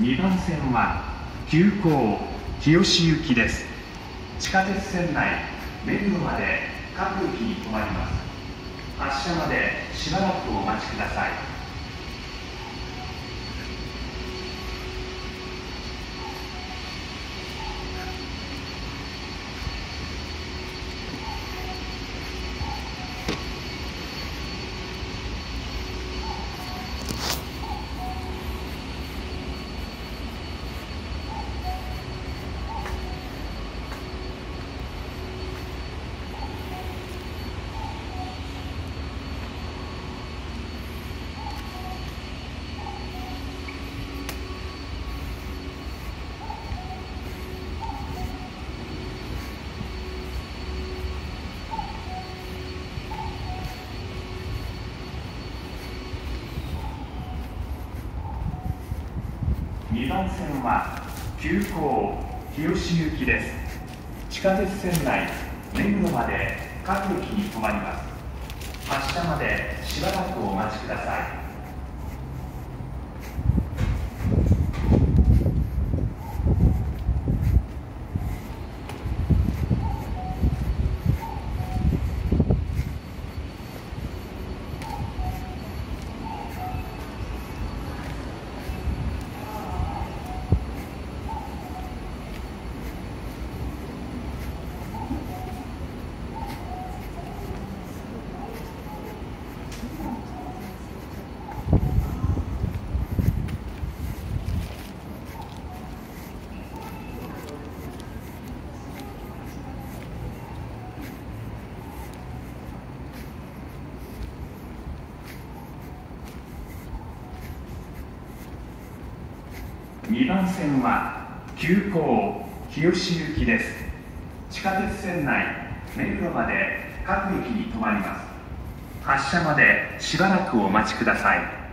2番線は急行日吉行きです。地下鉄線内目黒まで各駅に停まります。発車までしばらくお待ちください。2番線は急行日吉行きです。地下鉄線内目黒まで各駅に停まります。発車までしばらくお待ちください。2番線は急行日吉行きです。地下鉄線内目黒まで各駅に停まります。発車までしばらくお待ちください。